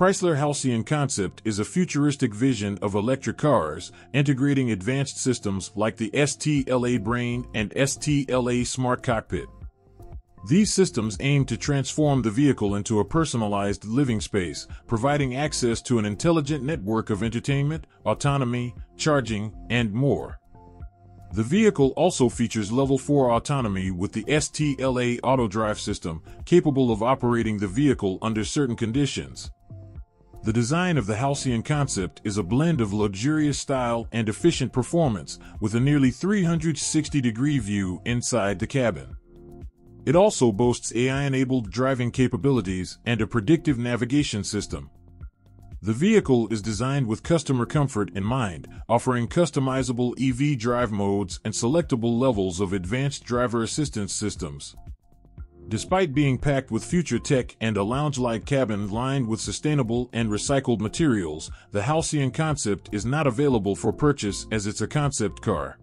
Chrysler Halcyon concept is a futuristic vision of electric cars, integrating advanced systems like the STLA Brain and STLA Smart Cockpit. These systems aim to transform the vehicle into a personalized living space, providing access to an intelligent network of entertainment, autonomy, charging, and more. The vehicle also features level 4 autonomy with the STLA AutoDrive system, capable of operating the vehicle under certain conditions. The design of the Halcyon concept is a blend of luxurious style and efficient performance, with a nearly 360 degree view inside the cabin. It also boasts AI-enabled driving capabilities and a predictive navigation system. The vehicle is designed with customer comfort in mind, offering customizable EV drive modes and selectable levels of advanced driver assistance systems. Despite being packed with future tech and a lounge-like cabin lined with sustainable and recycled materials, the Halcyon concept is not available for purchase as it's a concept car.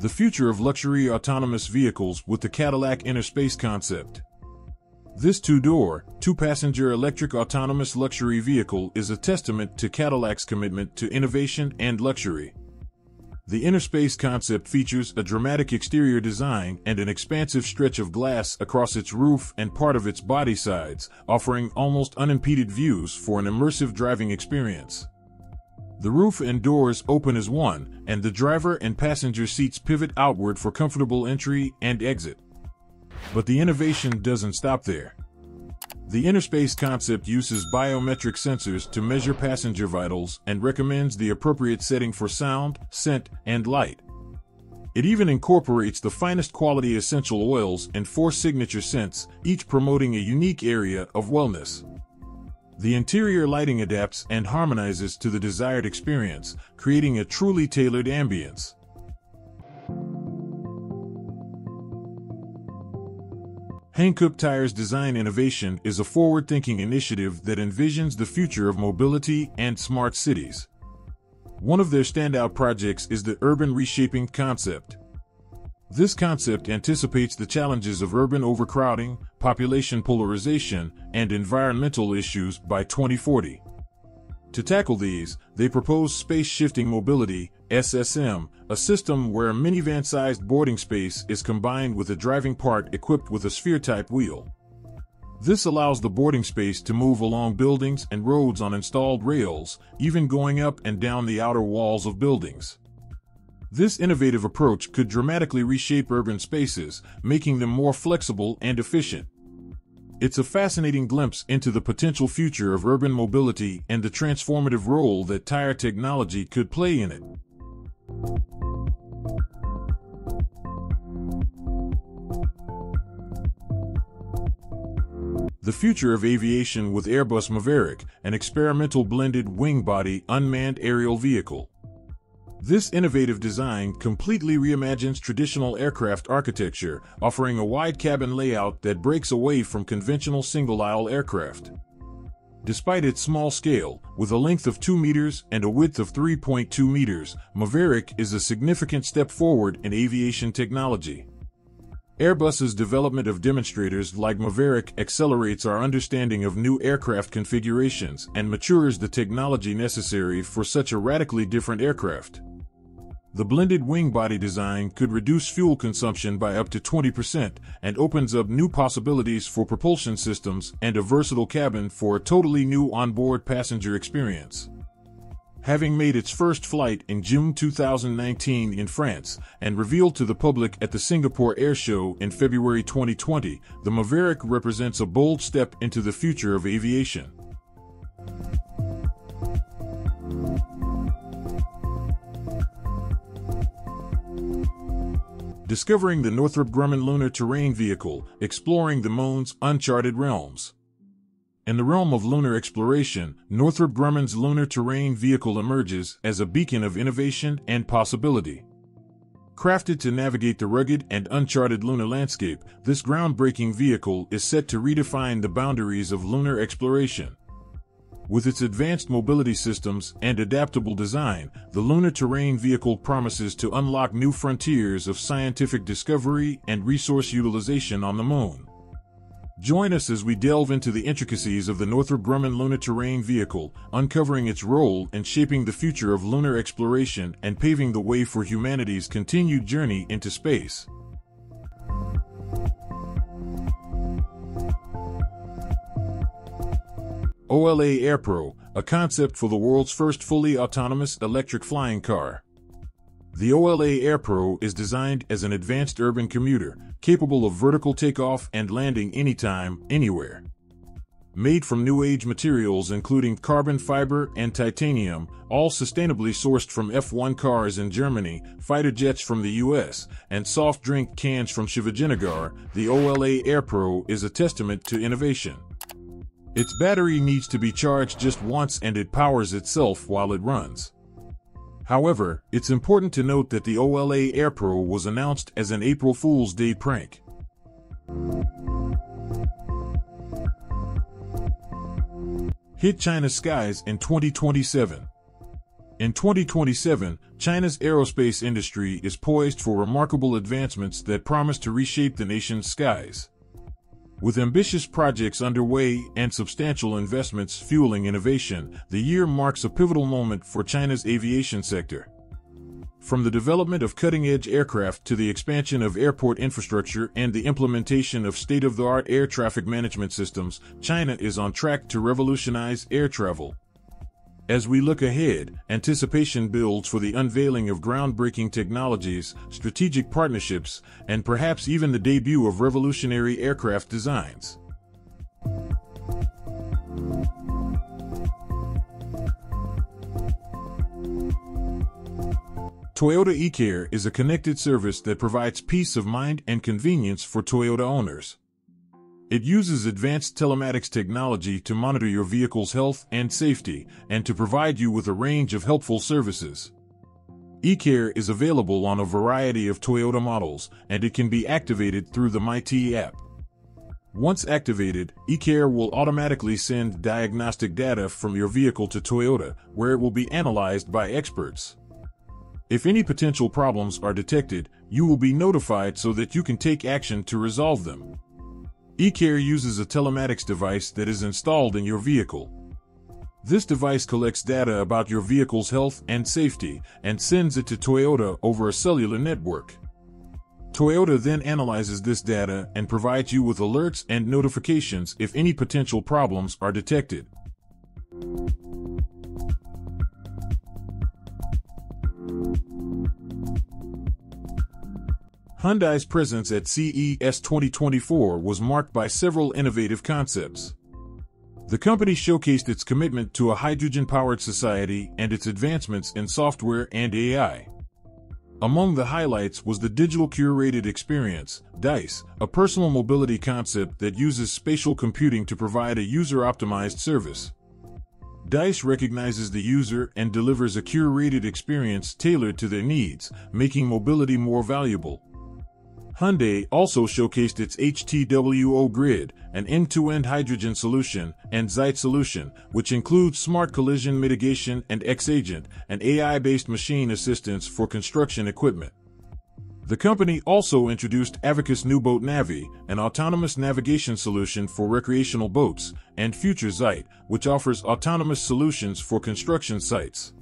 The future of luxury autonomous vehicles with the Cadillac Innerspace concept. This two-door, two-passenger electric autonomous luxury vehicle is a testament to Cadillac's commitment to innovation and luxury. The Innerspace concept features a dramatic exterior design and an expansive stretch of glass across its roof and part of its body sides, offering almost unimpeded views for an immersive driving experience. The roof and doors open as one, and the driver and passenger seats pivot outward for comfortable entry and exit. But the innovation doesn't stop there. The Innerspace concept uses biometric sensors to measure passenger vitals and recommends the appropriate setting for sound, scent, and light. It even incorporates the finest quality essential oils and four signature scents, each promoting a unique area of wellness. The interior lighting adapts and harmonizes to the desired experience, creating a truly tailored ambience. Hankook Tire's design innovation is a forward-thinking initiative that envisions the future of mobility and smart cities. One of their standout projects is the Urban Reshaping Concept. This concept anticipates the challenges of urban overcrowding, population polarization, and environmental issues by 2040. To tackle these, they propose Space Shifting Mobility, SSM, a system where a minivan-sized boarding space is combined with a driving part equipped with a sphere-type wheel. This allows the boarding space to move along buildings and roads on installed rails, even going up and down the outer walls of buildings. This innovative approach could dramatically reshape urban spaces, making them more flexible and efficient. It's a fascinating glimpse into the potential future of urban mobility and the transformative role that tire technology could play in it. The future of aviation with Airbus Maverick, an experimental blended wing body unmanned aerial vehicle. This innovative design completely reimagines traditional aircraft architecture, offering a wide cabin layout that breaks away from conventional single-aisle aircraft. Despite its small scale, with a length of 2 meters and a width of 3.2 meters, Maverick is a significant step forward in aviation technology. Airbus's development of demonstrators like Maverick accelerates our understanding of new aircraft configurations and matures the technology necessary for such a radically different aircraft. The blended wing body design could reduce fuel consumption by up to 20% and opens up new possibilities for propulsion systems and a versatile cabin for a totally new onboard passenger experience having made its first flight in June 2019 in France and revealed to the public at the Singapore Air Show in February 2020, the Maverick represents a bold step into the future of aviation. Discovering the Northrop Grumman Lunar Terrain Vehicle, exploring the moon's uncharted realms. In the realm of lunar exploration, Northrop Grumman's lunar terrain vehicle emerges as a beacon of innovation and possibility. Crafted to navigate the rugged and uncharted lunar landscape, this groundbreaking vehicle is set to redefine the boundaries of lunar exploration. With its advanced mobility systems and adaptable design, the Lunar Terrain vehicle promises to unlock new frontiers of scientific discovery and resource utilization on the Moon. Join us as we delve into the intricacies of the Northrop Grumman Lunar Terrain vehicle, uncovering its role in shaping the future of lunar exploration and paving the way for humanity's continued journey into space. OLA AirPro, a concept for the world's first fully autonomous electric flying car. The OLA AirPro is designed as an advanced urban commuter, capable of vertical takeoff and landing anytime, anywhere. Made from new age materials including carbon fiber and titanium, all sustainably sourced from F1 cars in Germany, fighter jets from the US, and soft drink cans from Shivajinagar, the OLA AirPro is a testament to innovation. Its battery needs to be charged just once and it powers itself while it runs. However, it's important to note that the OLA AirPro was announced as an April Fool's Day prank. Hit China's skies in 2027. In 2027, China's aerospace industry is poised for remarkable advancements that promise to reshape the nation's skies. With ambitious projects underway and substantial investments fueling innovation, the year marks a pivotal moment for China's aviation sector. From the development of cutting edge aircraft to the expansion of airport infrastructure and the implementation of state of the art air traffic management systems, China is on track to revolutionize air travel. As we look ahead, anticipation builds for the unveiling of groundbreaking technologies, strategic partnerships, and perhaps even the debut of revolutionary aircraft designs. Toyota eCare is a connected service that provides peace of mind and convenience for Toyota owners. It uses advanced telematics technology to monitor your vehicle's health and safety and to provide you with a range of helpful services. eCare is available on a variety of Toyota models and it can be activated through the MyT app. Once activated, eCare will automatically send diagnostic data from your vehicle to Toyota, where it will be analyzed by experts. If any potential problems are detected, you will be notified so that you can take action to resolve them eCare uses a telematics device that is installed in your vehicle. This device collects data about your vehicle's health and safety and sends it to Toyota over a cellular network. Toyota then analyzes this data and provides you with alerts and notifications if any potential problems are detected. Hyundai's presence at CES 2024 was marked by several innovative concepts. The company showcased its commitment to a hydrogen powered society and its advancements in software and AI. Among the highlights was the Digital Curated Experience, DICE, a personal mobility concept that uses spatial computing to provide a user optimized service. DICE recognizes the user and delivers a curated experience tailored to their needs, making mobility more valuable. Hyundai also showcased its HTWO Grid, an end-to-end hydrogen solution, and Xite solution, which includes smart collision mitigation and X-Agent, an AI-based machine assistance for construction equipment. The company also introduced Avikus NeuBoat Navi, an autonomous navigation solution for recreational boats, and Future Xite, which offers autonomous solutions for construction sites.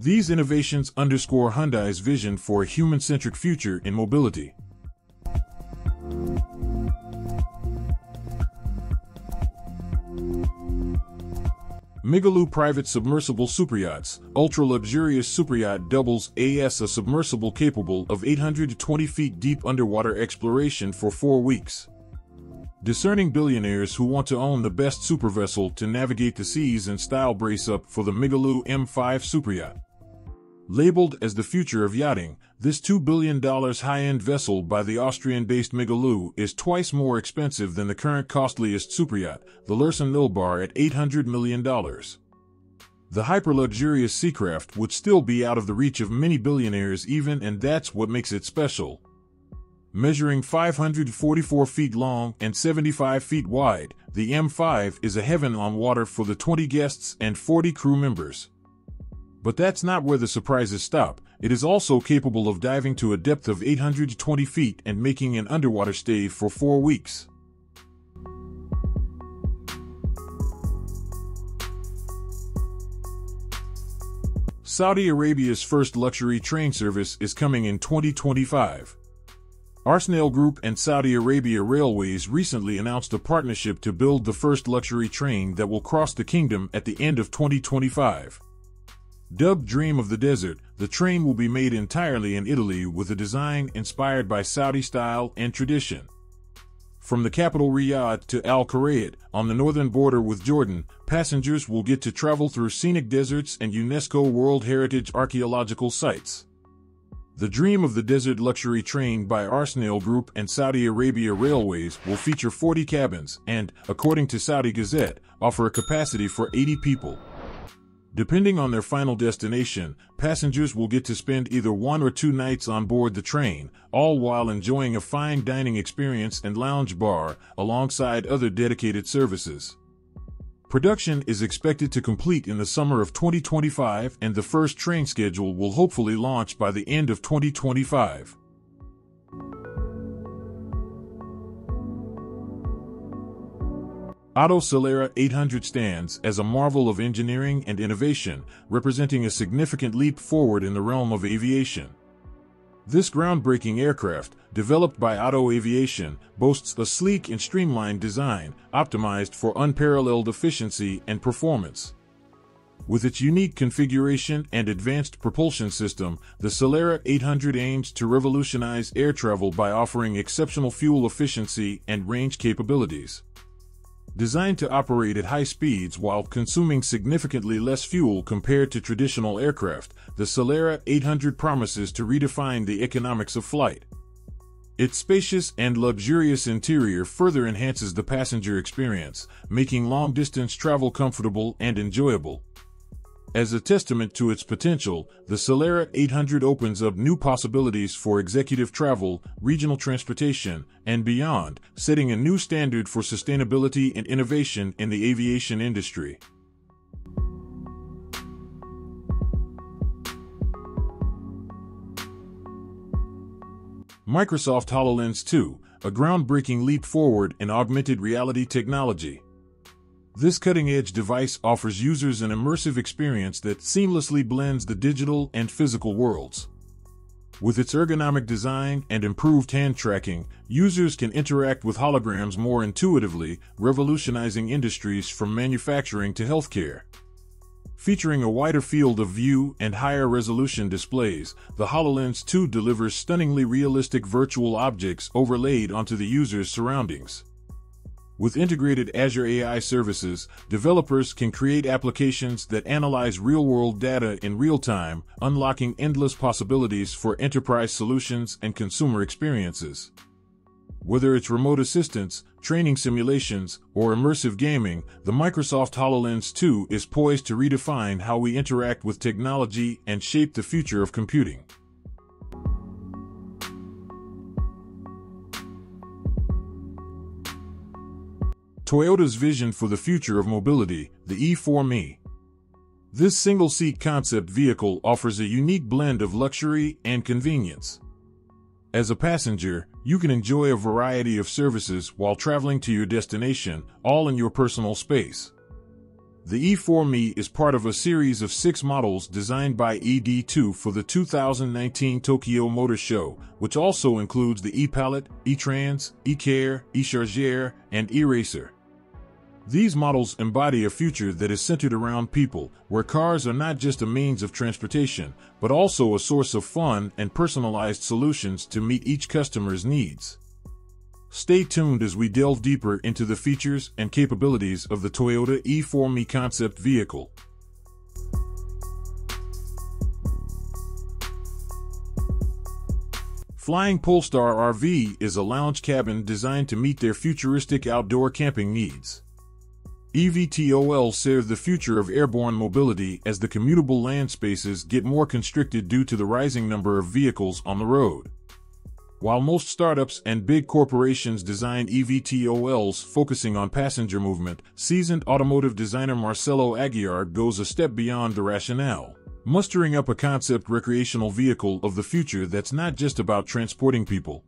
These innovations underscore Hyundai's vision for a human-centric future in mobility. Migaloo Private Submersible Superyachts, ultra-luxurious superyacht doubles AS a submersible capable of 820 feet deep underwater exploration for four weeks. Discerning billionaires who want to own the best supervessel to navigate the seas in style brace up for the Migaloo M5 Superyacht. Labeled as the future of yachting, this $2 billion high-end vessel by the Austrian-based Migaloo is twice more expensive than the current costliest superyacht, the Lürssen Dilbar at $800 million. The hyper-luxurious seacraft would still be out of the reach of many billionaires even and that's what makes it special. Measuring 544 feet long and 75 feet wide, the M5 is a heaven on water for the 20 guests and 40 crew members. But that's not where the surprises stop. It is also capable of diving to a depth of 820 feet and making an underwater stay for four weeks. Saudi Arabia's first luxury train service is coming in 2025. Arsenale Group and Saudi Arabia Railways recently announced a partnership to build the first luxury train that will cross the kingdom at the end of 2025. Dubbed Dream of the Desert, the train will be made entirely in Italy with a design inspired by Saudi style and tradition. From the capital Riyadh to Al Qurayyat, on the northern border with Jordan, passengers will get to travel through scenic deserts and UNESCO World Heritage archaeological sites. The Dream of the Desert luxury train by Arsenale Group and Saudi Arabia Railways will feature 40 cabins and, according to Saudi Gazette, offer a capacity for 80 people. Depending on their final destination, passengers will get to spend either one or two nights on board the train, all while enjoying a fine dining experience and lounge bar alongside other dedicated services. Production is expected to complete in the summer of 2025 and the first train schedule will hopefully launch by the end of 2025. Otto Celera 800 stands as a marvel of engineering and innovation, representing a significant leap forward in the realm of aviation. This groundbreaking aircraft, developed by Otto Aviation, boasts a sleek and streamlined design, optimized for unparalleled efficiency and performance. With its unique configuration and advanced propulsion system, the Celera 800 aims to revolutionize air travel by offering exceptional fuel efficiency and range capabilities. Designed to operate at high speeds while consuming significantly less fuel compared to traditional aircraft, the Celera 800 promises to redefine the economics of flight. Its spacious and luxurious interior further enhances the passenger experience, making long distance travel comfortable and enjoyable. As a testament to its potential, the Celera 800 opens up new possibilities for executive travel, regional transportation, and beyond, setting a new standard for sustainability and innovation in the aviation industry. Microsoft HoloLens 2, a groundbreaking leap forward in augmented reality technology. This cutting-edge device offers users an immersive experience that seamlessly blends the digital and physical worlds. With its ergonomic design and improved hand tracking, users can interact with holograms more intuitively, revolutionizing industries from manufacturing to healthcare. Featuring a wider field of view and higher resolution displays, the HoloLens 2 delivers stunningly realistic virtual objects overlaid onto the user's surroundings. With integrated Azure AI services, developers can create applications that analyze real-world data in real time, unlocking endless possibilities for enterprise solutions and consumer experiences. Whether it's remote assistance, training simulations, or immersive gaming, the Microsoft HoloLens 2 is poised to redefine how we interact with technology and shape the future of computing. Toyota's vision for the future of mobility, the E4ME. This single-seat concept vehicle offers a unique blend of luxury and convenience. As a passenger, you can enjoy a variety of services while traveling to your destination, all in your personal space. The E4ME is part of a series of six models designed by ED2 for the 2019 Tokyo Motor Show, which also includes the E-Palette, E-Trans, E-Care, E-Charger, and E-Racer. These models embody a future that is centered around people, where cars are not just a means of transportation, but also a source of fun and personalized solutions to meet each customer's needs. Stay tuned as we delve deeper into the features and capabilities of the Toyota E4ME concept vehicle. Flying Polestar RV is a lounge cabin designed to meet their futuristic outdoor camping needs. EVTOL serve the future of airborne mobility as the commutable land spaces get more constricted due to the rising number of vehicles on the road. While most startups and big corporations design EVTOLs focusing on passenger movement, seasoned automotive designer Marcelo Aguiar goes a step beyond the rationale. Mustering up a concept recreational vehicle of the future that's not just about transporting people.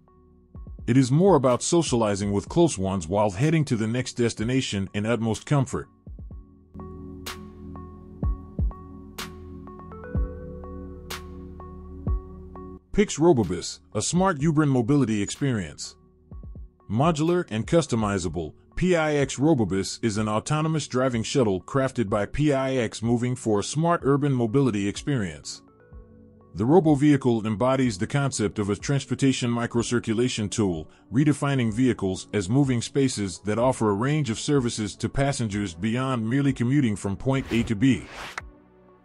It is more about socializing with close ones while heading to the next destination in utmost comfort. Pix Robobus, a smart urban mobility experience. Modular and customizable, PIX Robobus is an autonomous driving shuttle crafted by PIX moving for a smart urban mobility experience. The robo vehicle embodies the concept of a transportation microcirculation tool, redefining vehicles as moving spaces that offer a range of services to passengers beyond merely commuting from point A to B.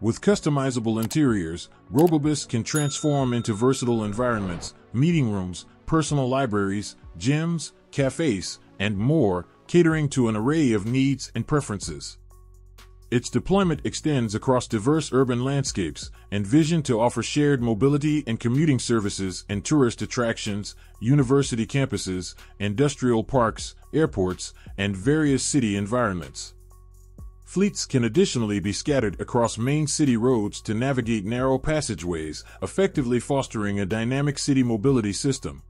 With customizable interiors, Robobus can transform into versatile environments, meeting rooms, personal libraries, gyms, cafes, and more, catering to an array of needs and preferences. Its deployment extends across diverse urban landscapes, and envisioned to offer shared mobility and commuting services in tourist attractions, university campuses, industrial parks, airports, and various city environments. Fleets can additionally be scattered across main city roads to navigate narrow passageways, effectively fostering a dynamic city mobility system.